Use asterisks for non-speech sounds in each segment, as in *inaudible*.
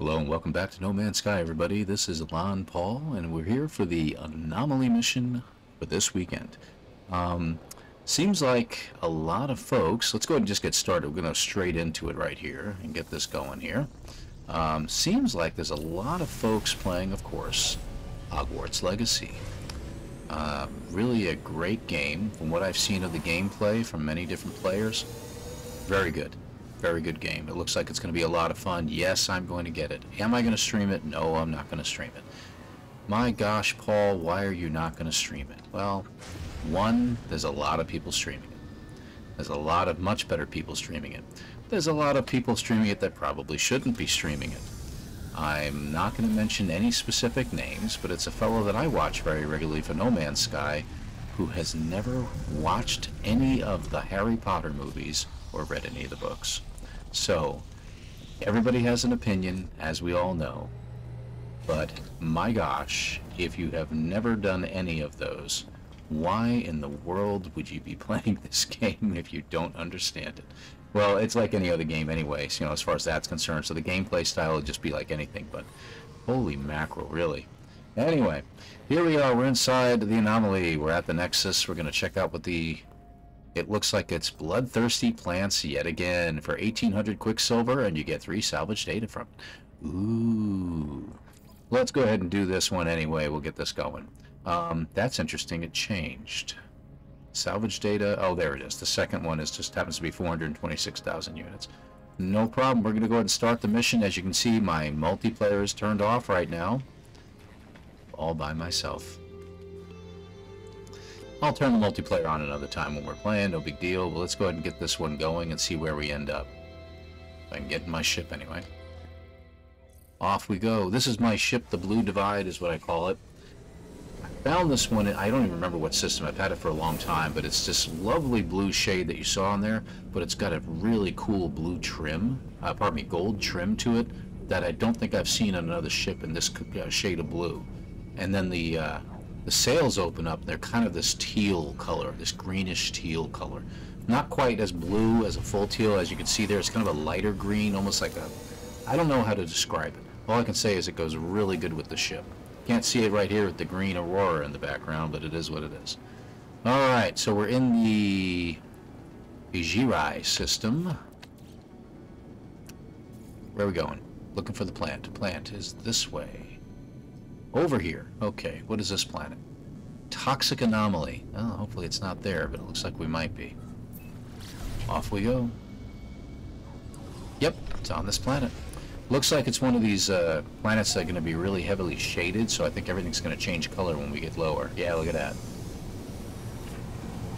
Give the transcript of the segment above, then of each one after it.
Hello and welcome back to No Man's Sky, everybody. This is Elan Paul, and we're here for the Anomaly mission for this weekend. Um, seems like a lot of folks. Let's go ahead and just get started. We're going to straight into it right here and get this going here. Um, seems like there's a lot of folks playing, of course, Hogwarts Legacy. Uh, really a great game from what I've seen of the gameplay from many different players. Very good. Very good game. It looks like it's going to be a lot of fun. Yes, I'm going to get it. Am I going to stream it? No, I'm not going to stream it. My gosh, Paul, why are you not going to stream it? Well, one, there's a lot of people streaming it. There's a lot of much better people streaming it. There's a lot of people streaming it that probably shouldn't be streaming it. I'm not going to mention any specific names, but it's a fellow that I watch very regularly for No Man's Sky who has never watched any of the Harry Potter movies or read any of the books. So, everybody has an opinion, as we all know. But my gosh, if you have never done any of those, why in the world would you be *laughs* playing this game if you don't understand it? Well, it's like any other game anyways, you know, as far as that's concerned. So the gameplay style would just be like anything, but holy mackerel, really. Anyway, here we are. We're inside the anomaly. We're at the Nexus. We're going to check out what the it looks like it's bloodthirsty plants yet again for 1800 quicksilver and you get three salvage data from it. Ooh. Let's go ahead and do this one anyway. We'll get this going. Um, that's interesting. It changed. Salvage data. Oh, there it is. The second one is just happens to be 426,000 units. No problem. We're going to go ahead and start the mission. As you can see, my multiplayer is turned off right now. All by myself. I'll turn the multiplayer on another time when we're playing, no big deal, but let's go ahead and get this one going and see where we end up. I can get in my ship anyway. Off we go. This is my ship, the Blue Divide is what I call it. I found this one, I don't even remember what system, I've had it for a long time, but it's this lovely blue shade that you saw on there, but it's got a really cool blue trim, uh, pardon me, gold trim to it, that I don't think I've seen on another ship in this uh, shade of blue. And then the uh, the sails open up. They're kind of this teal color, this greenish teal color. Not quite as blue as a full teal. As you can see there, it's kind of a lighter green, almost like a... I don't know how to describe it. All I can say is it goes really good with the ship. Can't see it right here with the green aurora in the background, but it is what it is. Alright, so we're in the Ijirai system. Where are we going? Looking for the plant. Plant is this way. Over here. Okay, what is this planet? Toxic anomaly. Well, hopefully it's not there, but it looks like we might be. Off we go. Yep, it's on this planet. Looks like it's one of these uh, planets that are going to be really heavily shaded, so I think everything's going to change color when we get lower. Yeah, look at that.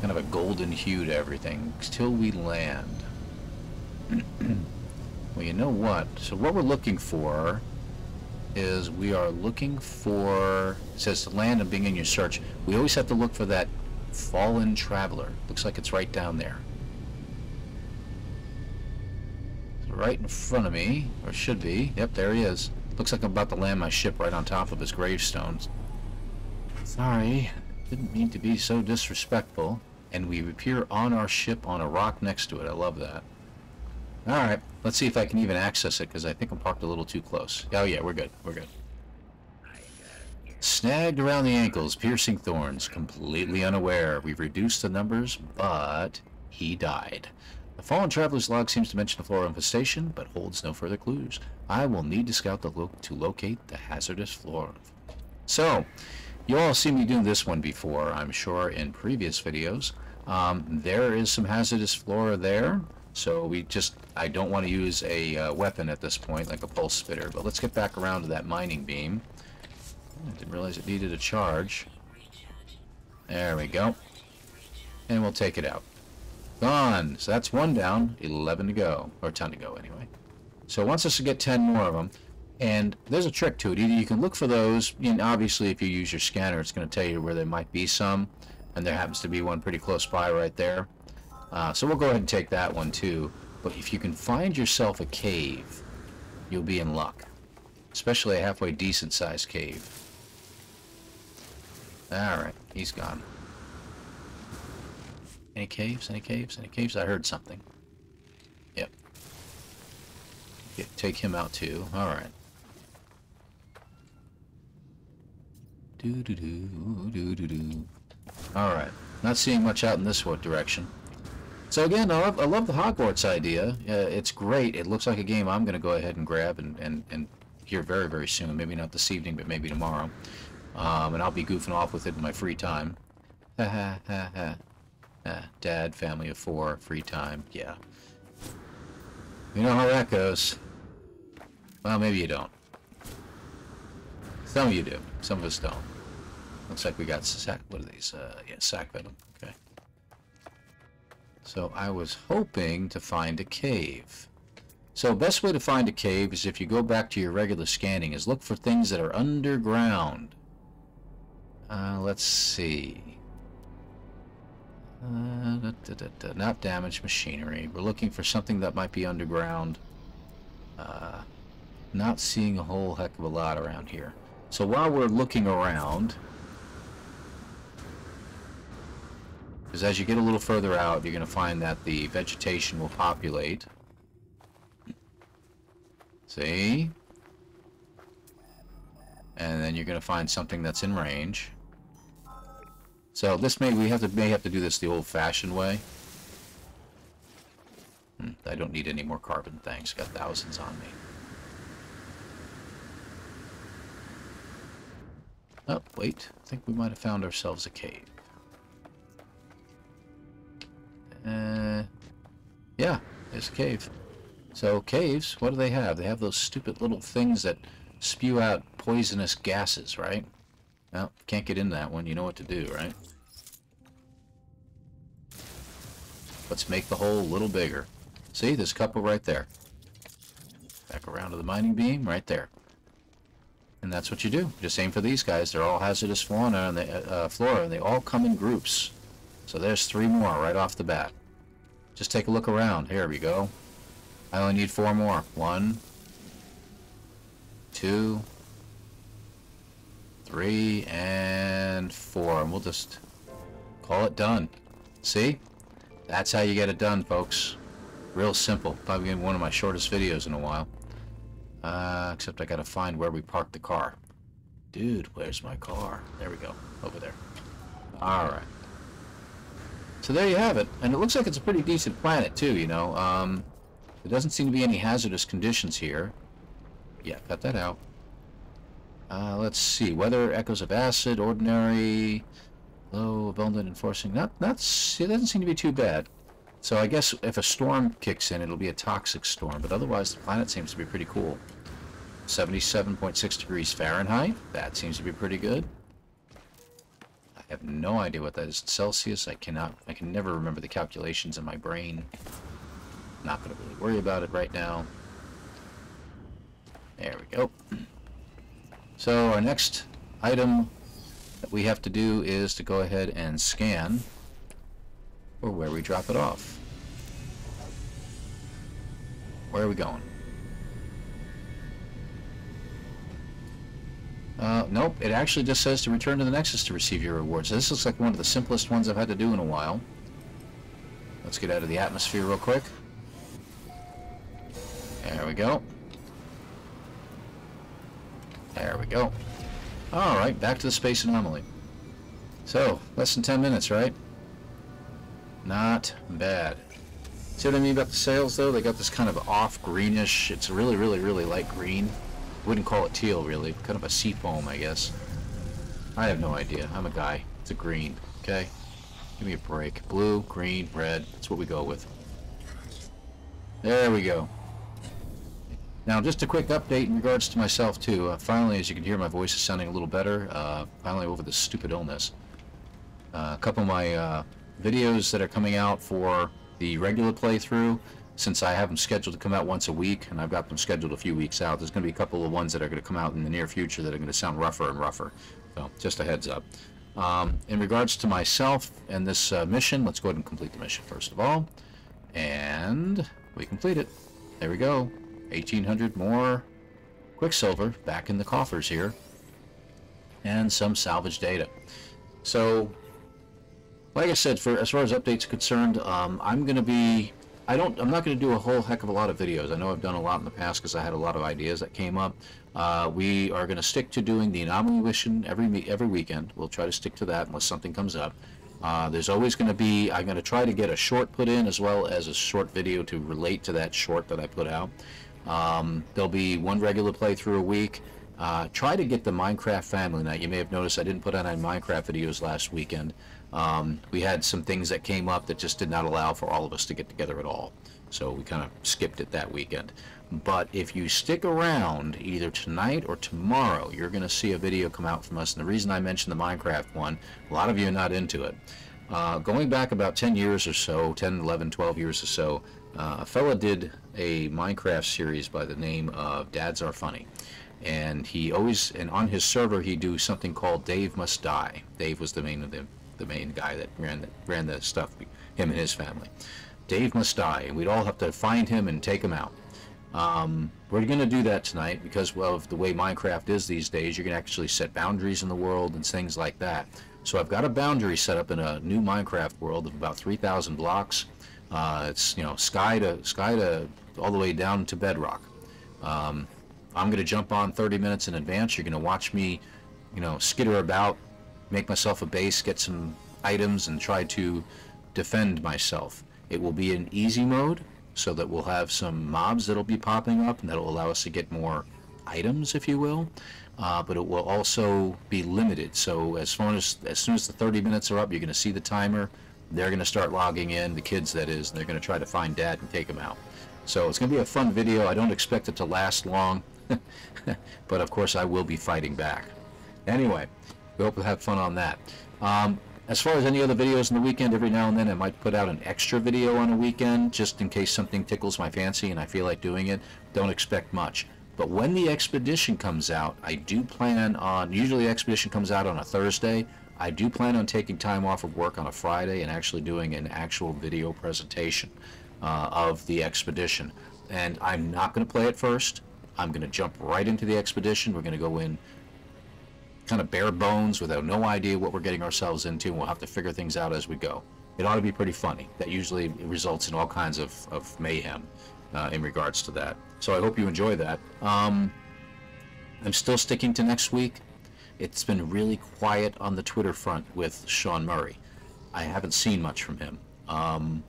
Kind of a golden hue to everything, till we land. *clears throat* well, you know what? So what we're looking for is we are looking for, it says land and begin your search. We always have to look for that fallen traveler. Looks like it's right down there. It's right in front of me, or should be. Yep, there he is. Looks like I'm about to land my ship right on top of his gravestones. Sorry, didn't mean to be so disrespectful. And we appear on our ship on a rock next to it. I love that. Alright, let's see if I can even access it, because I think I'm parked a little too close. Oh yeah, we're good, we're good. Snagged around the ankles, piercing thorns, completely unaware. We've reduced the numbers, but he died. The fallen traveler's log seems to mention a flora infestation, but holds no further clues. I will need to scout the lo to locate the hazardous flora. So, you all seen me doing this one before, I'm sure, in previous videos. Um, there is some hazardous flora there. So we just, I don't want to use a uh, weapon at this point, like a pulse spitter. But let's get back around to that mining beam. I didn't realize it needed a charge. There we go. And we'll take it out. Gone. So that's one down, 11 to go. Or 10 to go, anyway. So once us to get 10 more of them. And there's a trick to it. Either you can look for those, and obviously if you use your scanner, it's going to tell you where there might be some. And there happens to be one pretty close by right there. Uh, so we'll go ahead and take that one too. But if you can find yourself a cave, you'll be in luck. Especially a halfway decent sized cave. Alright, he's gone. Any caves? Any caves? Any caves? I heard something. Yep. Take him out too. Alright. Do do do do do do. Alright. Not seeing much out in this direction. So again, I love, I love the Hogwarts idea. Uh, it's great. It looks like a game I'm going to go ahead and grab and, and, and hear very, very soon. Maybe not this evening, but maybe tomorrow. Um, and I'll be goofing off with it in my free time. Ha ha ha ha. Ah, dad, family of four, free time. Yeah. You know how that goes. Well, maybe you don't. Some of you do. Some of us don't. Looks like we got sack. What are these? Uh, yeah, sac venom. So I was hoping to find a cave. So best way to find a cave is if you go back to your regular scanning is look for things that are underground. Uh, let's see. Uh, da, da, da, not damaged machinery. We're looking for something that might be underground. Uh, not seeing a whole heck of a lot around here. So while we're looking around, because as you get a little further out, you're going to find that the vegetation will populate. See? And then you're going to find something that's in range. So this may we have to may have to do this the old-fashioned way. Hmm, I don't need any more carbon, thanks. Got thousands on me. Oh, wait. I think we might have found ourselves a cave. Uh, yeah, there's a cave. So caves, what do they have? They have those stupid little things that spew out poisonous gases, right? Well, can't get in that one. You know what to do, right? Let's make the hole a little bigger. See, a couple right there. Back around to the mining beam, right there. And that's what you do. Just aim for these guys. They're all hazardous fauna and the uh, flora, and they all come in groups. So there's three more right off the bat. Just take a look around. Here we go. I only need four more. One, two, three, and four. And we'll just call it done. See? That's how you get it done, folks. Real simple. Probably one of my shortest videos in a while. Uh, except I gotta find where we parked the car. Dude, where's my car? There we go. Over there. Alright. So there you have it. And it looks like it's a pretty decent planet, too, you know. Um, there doesn't seem to be any hazardous conditions here. Yeah, cut that out. Uh, let's see. Weather, echoes of acid, ordinary, low, abundant, enforcing. Not, not, it doesn't seem to be too bad. So I guess if a storm kicks in, it'll be a toxic storm. But otherwise, the planet seems to be pretty cool. 77.6 degrees Fahrenheit. That seems to be pretty good. I have no idea what that is in Celsius. I cannot, I can never remember the calculations in my brain. Not going to really worry about it right now. There we go. So our next item that we have to do is to go ahead and scan or where we drop it off. Where are we going? Uh, nope, it actually just says to return to the Nexus to receive your rewards. So this looks like one of the simplest ones I've had to do in a while. Let's get out of the atmosphere real quick. There we go. There we go. Alright, back to the space anomaly. So, less than 10 minutes, right? Not bad. See what I mean about the sails, though? They got this kind of off greenish, it's really, really, really light green. Wouldn't call it teal, really. Kind of a seafoam, I guess. I have no idea. I'm a guy. It's a green, okay? Give me a break. Blue, green, red. That's what we go with. There we go. Now, just a quick update in regards to myself, too. Uh, finally, as you can hear, my voice is sounding a little better. Uh, finally over this stupid illness. Uh, a couple of my uh, videos that are coming out for the regular playthrough, since I have them scheduled to come out once a week, and I've got them scheduled a few weeks out, there's going to be a couple of ones that are going to come out in the near future that are going to sound rougher and rougher. So, just a heads up. Um, in regards to myself and this uh, mission, let's go ahead and complete the mission first of all. And we complete it. There we go. 1800 more Quicksilver back in the coffers here. And some salvage data. So, like I said, for as far as updates are concerned, um, I'm going to be... I don't. I'm not going to do a whole heck of a lot of videos. I know I've done a lot in the past because I had a lot of ideas that came up. Uh, we are going to stick to doing the anomaly mission every every weekend. We'll try to stick to that unless something comes up. Uh, there's always going to be. I'm going to try to get a short put in as well as a short video to relate to that short that I put out. Um, there'll be one regular playthrough a week. Uh, try to get the Minecraft family night. You may have noticed I didn't put out any Minecraft videos last weekend. Um, we had some things that came up that just did not allow for all of us to get together at all. So we kind of skipped it that weekend. But if you stick around either tonight or tomorrow, you're going to see a video come out from us. And the reason I mentioned the Minecraft one, a lot of you are not into it. Uh, going back about 10 years or so, 10, 11, 12 years or so, uh, a fella did a Minecraft series by the name of Dads Are Funny. And he always, and on his server, he'd do something called Dave Must Die. Dave was the main of the, the main guy that ran the, ran the stuff, him and his family. Dave must die, and we'd all have to find him and take him out. Um, we're going to do that tonight because well, of the way Minecraft is these days. You're going to actually set boundaries in the world and things like that. So I've got a boundary set up in a new Minecraft world of about 3,000 blocks. Uh, it's you know sky to sky to all the way down to bedrock. Um, I'm going to jump on 30 minutes in advance. You're going to watch me, you know, skitter about, make myself a base, get some items, and try to defend myself. It will be in easy mode, so that we'll have some mobs that'll be popping up, and that'll allow us to get more items, if you will. Uh, but it will also be limited. So as as as soon as the 30 minutes are up, you're going to see the timer. They're going to start logging in, the kids that is, and they're going to try to find Dad and take him out. So it's going to be a fun video. I don't expect it to last long, *laughs* but of course I will be fighting back. Anyway, we hope to have fun on that. Um, as far as any other videos in the weekend, every now and then I might put out an extra video on a weekend just in case something tickles my fancy and I feel like doing it. Don't expect much. But when the expedition comes out, I do plan on, usually expedition comes out on a Thursday. I do plan on taking time off of work on a Friday and actually doing an actual video presentation uh, of the expedition. And I'm not going to play it first. I'm going to jump right into the expedition. We're going to go in kind of bare bones without no idea what we're getting ourselves into, and we'll have to figure things out as we go. It ought to be pretty funny. That usually results in all kinds of, of mayhem uh, in regards to that. So I hope you enjoy that. Um, I'm still sticking to next week. It's been really quiet on the Twitter front with Sean Murray. I haven't seen much from him. Um,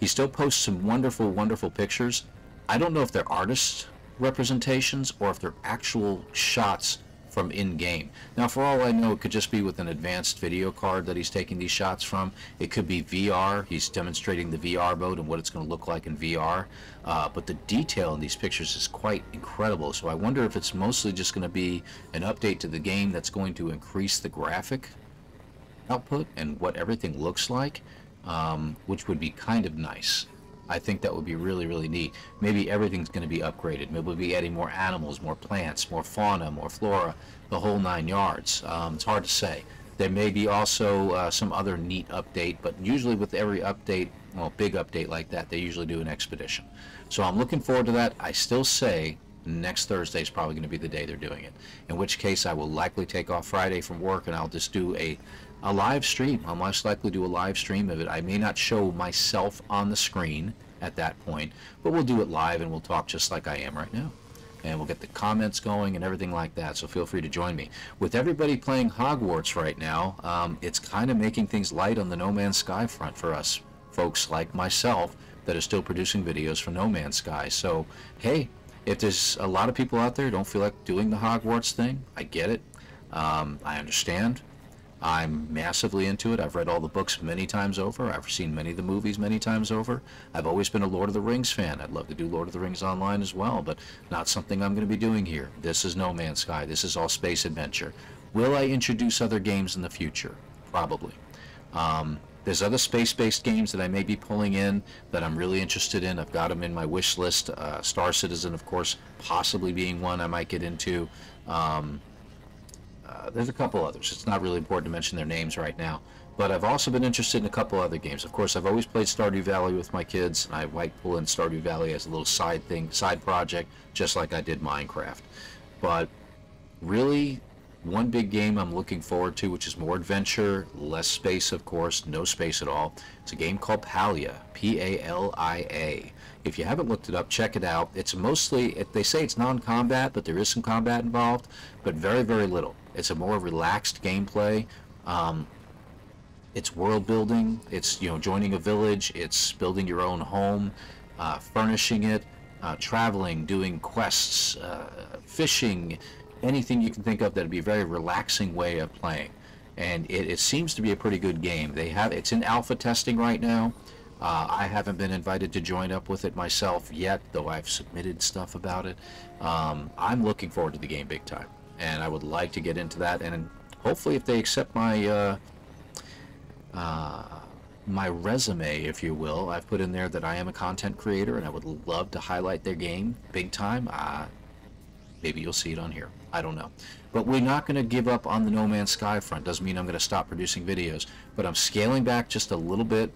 he still posts some wonderful, wonderful pictures. I don't know if they're artist representations or if they're actual shots from in-game. Now, for all I know, it could just be with an advanced video card that he's taking these shots from. It could be VR. He's demonstrating the VR mode and what it's going to look like in VR. Uh, but the detail in these pictures is quite incredible. So I wonder if it's mostly just going to be an update to the game that's going to increase the graphic output and what everything looks like, um, which would be kind of nice. I think that would be really, really neat. Maybe everything's going to be upgraded. Maybe we'll be adding more animals, more plants, more fauna, more flora, the whole nine yards. Um, it's hard to say. There may be also uh, some other neat update, but usually with every update, well, big update like that, they usually do an expedition. So I'm looking forward to that. I still say next Thursday is probably going to be the day they're doing it. In which case, I will likely take off Friday from work and I'll just do a a live stream. I'll most likely do a live stream of it. I may not show myself on the screen at that point, but we'll do it live and we'll talk just like I am right now. And we'll get the comments going and everything like that, so feel free to join me. With everybody playing Hogwarts right now, um, it's kind of making things light on the No Man's Sky front for us folks like myself that are still producing videos for No Man's Sky. So, hey, if there's a lot of people out there don't feel like doing the Hogwarts thing, I get it. Um, I understand. I'm massively into it. I've read all the books many times over. I've seen many of the movies many times over. I've always been a Lord of the Rings fan. I'd love to do Lord of the Rings online as well, but not something I'm going to be doing here. This is No Man's Sky. This is all space adventure. Will I introduce other games in the future? Probably. Um, there's other space-based games that I may be pulling in that I'm really interested in. I've got them in my wish list. Uh, Star Citizen, of course, possibly being one I might get into. Um, uh, there's a couple others. It's not really important to mention their names right now. But I've also been interested in a couple other games. Of course, I've always played Stardew Valley with my kids, and I might pull in Stardew Valley as a little side thing, side project, just like I did Minecraft. But really, one big game I'm looking forward to, which is more adventure, less space, of course, no space at all. It's a game called Palia, P-A-L-I-A. If you haven't looked it up, check it out. It's mostly, they say it's non-combat, but there is some combat involved, but very, very little. It's a more relaxed gameplay. Um, it's world building. It's you know joining a village. It's building your own home, uh, furnishing it, uh, traveling, doing quests, uh, fishing, anything you can think of that'd be a very relaxing way of playing. And it, it seems to be a pretty good game. They have it's in alpha testing right now. Uh, I haven't been invited to join up with it myself yet, though I've submitted stuff about it. Um, I'm looking forward to the game big time, and I would like to get into that. And hopefully, if they accept my uh, uh, my resume, if you will, I've put in there that I am a content creator, and I would love to highlight their game big time. Uh, maybe you'll see it on here. I don't know. But we're not going to give up on the No Man's Sky front. Doesn't mean I'm going to stop producing videos. But I'm scaling back just a little bit.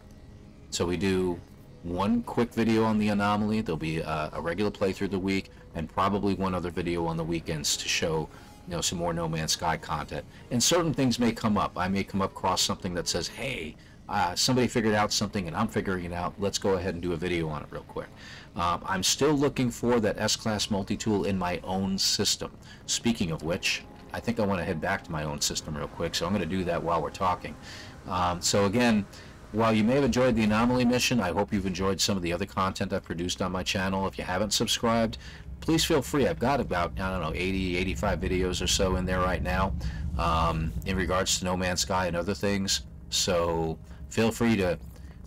So we do one quick video on the anomaly. There'll be a, a regular playthrough the week, and probably one other video on the weekends to show you know some more No Man's Sky content. And certain things may come up. I may come up across something that says, "Hey, uh, somebody figured out something, and I'm figuring it out. Let's go ahead and do a video on it real quick." Um, I'm still looking for that S-Class multi-tool in my own system. Speaking of which, I think I want to head back to my own system real quick, so I'm going to do that while we're talking. Um, so again, while you may have enjoyed the Anomaly mission, I hope you've enjoyed some of the other content I've produced on my channel. If you haven't subscribed, please feel free. I've got about, I don't know, 80, 85 videos or so in there right now um, in regards to No Man's Sky and other things. So feel free to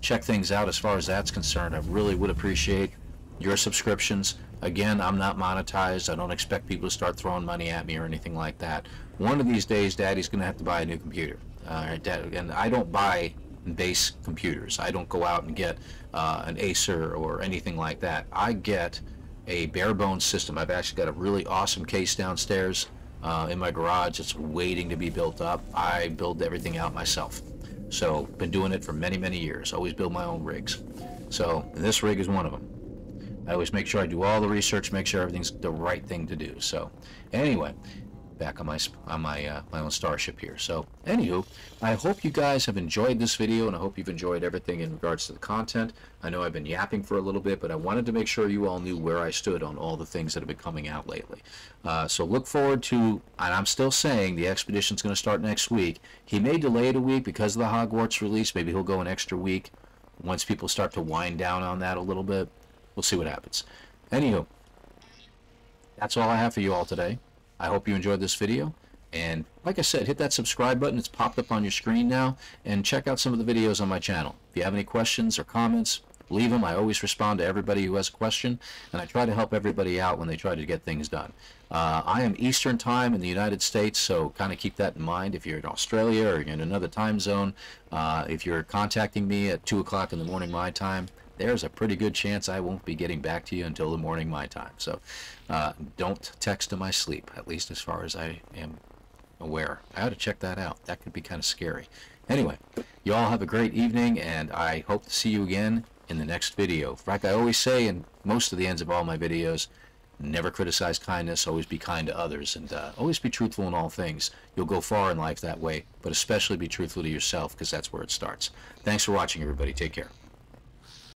check things out as far as that's concerned. I really would appreciate your subscriptions. Again, I'm not monetized. I don't expect people to start throwing money at me or anything like that. One of these days, Daddy's going to have to buy a new computer. Uh, Dad, and I don't buy base computers. I don't go out and get uh, an Acer or anything like that. I get a bare bones system. I've actually got a really awesome case downstairs uh, in my garage. It's waiting to be built up. I build everything out myself. So been doing it for many, many years. Always build my own rigs. So this rig is one of them. I always make sure I do all the research, make sure everything's the right thing to do. So anyway, back on my on my uh, my own starship here. So, anywho, I hope you guys have enjoyed this video, and I hope you've enjoyed everything in regards to the content. I know I've been yapping for a little bit, but I wanted to make sure you all knew where I stood on all the things that have been coming out lately. Uh, so look forward to, and I'm still saying the expedition's going to start next week. He may delay it a week because of the Hogwarts release. Maybe he'll go an extra week once people start to wind down on that a little bit. We'll see what happens. Anywho, that's all I have for you all today. I hope you enjoyed this video. And like I said, hit that subscribe button. It's popped up on your screen now. And check out some of the videos on my channel. If you have any questions or comments, leave them. I always respond to everybody who has a question. And I try to help everybody out when they try to get things done. Uh, I am Eastern Time in the United States, so kind of keep that in mind. If you're in Australia or in another time zone, uh, if you're contacting me at 2 o'clock in the morning my time, there's a pretty good chance I won't be getting back to you until the morning my time. So uh, don't text in my sleep, at least as far as I am aware. I ought to check that out. That could be kind of scary. Anyway, you all have a great evening, and I hope to see you again in the next video. Like I always say in most of the ends of all my videos, never criticize kindness, always be kind to others, and uh, always be truthful in all things. You'll go far in life that way, but especially be truthful to yourself because that's where it starts. Thanks for watching, everybody. Take care.